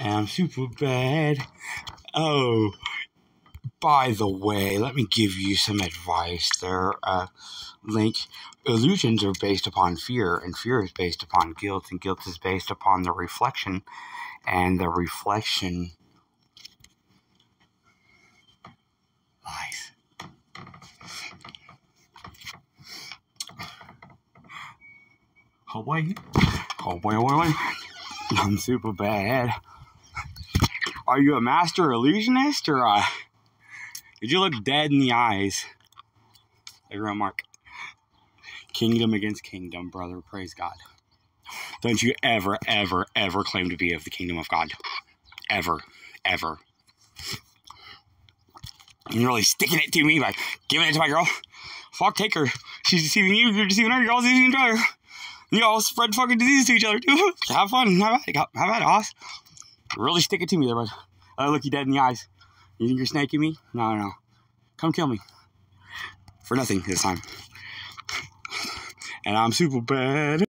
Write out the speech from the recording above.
I'm super bad. Oh, by the way, let me give you some advice there. Uh, Link, illusions are based upon fear, and fear is based upon guilt, and guilt is based upon the reflection, and the reflection lies. Oh boy, oh boy, oh boy, I'm super bad. Are you a master illusionist or uh, did you look dead in the eyes? Everyone, Mark. Kingdom against kingdom, brother. Praise God. Don't you ever, ever, ever claim to be of the kingdom of God. Ever, ever. You're really sticking it to me by giving it to my girl. Fuck, take her. She's deceiving you. You're deceiving her. You're all deceiving each other. You all spread fucking disease to each other, too. Have fun. Have at it. Have at it, Oz. Really stick it to me there, bud. I look you dead in the eyes. You think you're snaking me? No, no, no. Come kill me. For nothing this time. And I'm super bad.